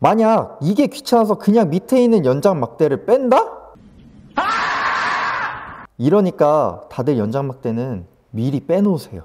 만약 이게 귀찮아서 그냥 밑에 있는 연장 막대를 뺀다? 이러니까 다들 연장 막대는 미리 빼놓으세요.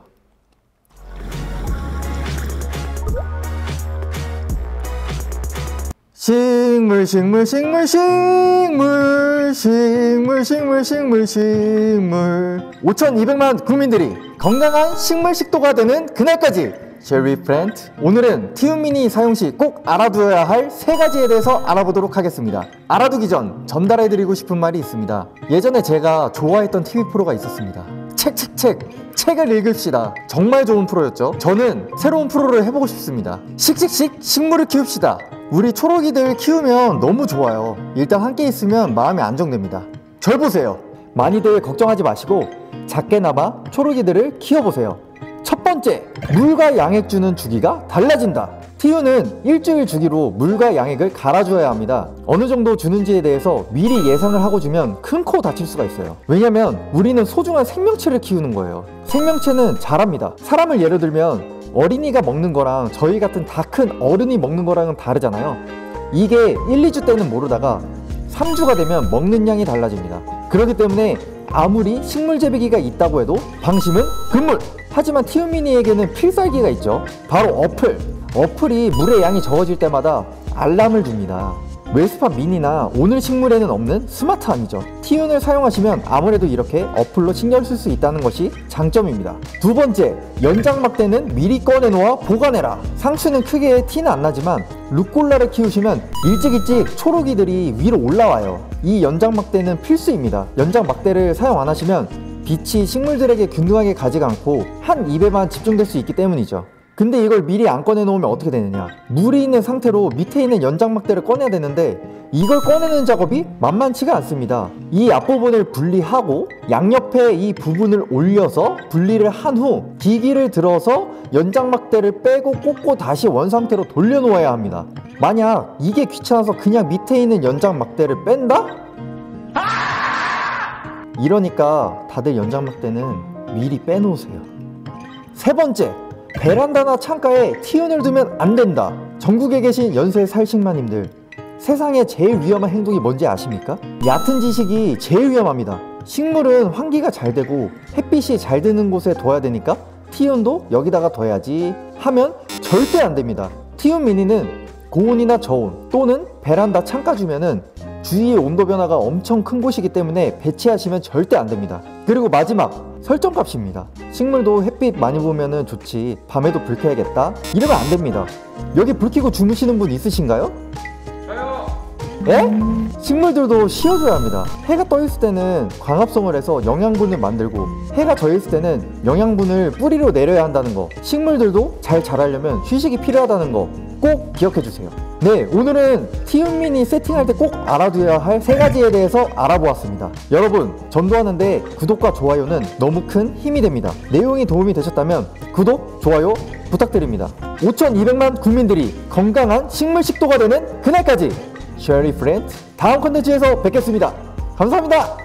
식물 식물 식물 식물 식물 식물 식물 식물 5200만 국민들이 건강한 식물 식도가 되는 그날까지 제리 프렌트 오늘은 티움미니 사용 시 꼭 알아두어야 할 세 가지에 대해서 알아보도록 하겠습니다. 알아두기 전 전달해드리고 싶은 말이 있습니다. 예전에 제가 좋아했던 TV 프로가 있었습니다. 책책책 책을 읽읍시다. 정말 좋은 프로였죠. 저는 새로운 프로를 해보고 싶습니다. 씩씩씩 식물을 키웁시다. 우리 초록이들 키우면 너무 좋아요. 일단 함께 있으면 마음이 안정됩니다. 절 보세요. 많이들 걱정하지 마시고 작게나마 초록이들을 키워보세요. 첫 번째, 물과 양액 주는 주기가 달라진다. 티우는 일주일 주기로 물과 양액을 갈아줘야 합니다. 어느 정도 주는지에 대해서 미리 예상을 하고 주면 큰 코 다칠 수가 있어요. 왜냐면 우리는 소중한 생명체를 키우는 거예요. 생명체는 자랍니다. 사람을 예를 들면 어린이가 먹는 거랑 저희 같은 다 큰 어른이 먹는 거랑은 다르잖아요. 이게 1, 2주 때는 모르다가 3주가 되면 먹는 양이 달라집니다. 그렇기 때문에 아무리 식물 재배기가 있다고 해도 방심은 금물! 하지만 티우미니에게는 필살기가 있죠. 바로 어플. 어플이 물의 양이 적어질 때마다 알람을 줍니다. 웨스파 미니나 오늘 식물에는 없는 스마트함이죠. 티운을 사용하시면 아무래도 이렇게 어플로 신경 쓸 수 있다는 것이 장점입니다. 두 번째, 연장 막대는 미리 꺼내놓아 보관해라. 상추는 크게 티는 안 나지만 루꼴라를 키우시면 일찍 일찍 초록이들이 위로 올라와요. 이 연장 막대는 필수입니다. 연장 막대를 사용 안 하시면 빛이 식물들에게 균등하게 가지가 않고 한 입에만 집중될 수 있기 때문이죠. 근데 이걸 미리 안 꺼내 놓으면 어떻게 되느냐 물이 있는 상태로 밑에 있는 연장막대를 꺼내야 되는데 이걸 꺼내는 작업이 만만치가 않습니다 이 앞부분을 분리하고 양옆에 이 부분을 올려서 분리를 한 후 기기를 들어서 연장막대를 빼고 꽂고 다시 원상태로 돌려놓아야 합니다 만약 이게 귀찮아서 그냥 밑에 있는 연장막대를 뺀다? 이러니까 다들 연장막대는 미리 빼놓으세요. 세 번째, 베란다나 창가에 티운을 두면 안 된다. 전국에 계신 연세 살식마님들, 세상에 제일 위험한 행동이 뭔지 아십니까? 얕은 지식이 제일 위험합니다. 식물은 환기가 잘 되고 햇빛이 잘 드는 곳에 둬야 되니까 티운도 여기다가 둬야지 하면 절대 안 됩니다. 티운 미니는 고온이나 저온 또는 베란다 창가 주면은 주위의 온도 변화가 엄청 큰 곳이기 때문에 배치하시면 절대 안 됩니다. 그리고 마지막 설정값입니다. 식물도 햇빛 많이 보면 좋지 밤에도 불 켜야겠다 이러면 안 됩니다. 여기 불 켜고 주무시는 분 있으신가요? 예? 식물들도 쉬어줘야 합니다. 해가 떠 있을 때는 광합성을 해서 영양분을 만들고 해가 져 있을 때는 영양분을 뿌리로 내려야 한다는 거. 식물들도 잘 자라려면 휴식이 필요하다는 거 꼭 기억해 주세요. 네, 오늘은 틔운미니 세팅할 때 꼭 알아두어야 할 세 가지에 대해서 알아보았습니다. 여러분, 전도하는데 구독과 좋아요는 너무 큰 힘이 됩니다. 내용이 도움이 되셨다면 구독, 좋아요 부탁드립니다. 5,200만 국민들이 건강한 식물 식도가 되는 그날까지 쉐리 프렌드 다음 컨텐츠에서 뵙겠습니다. 감사합니다.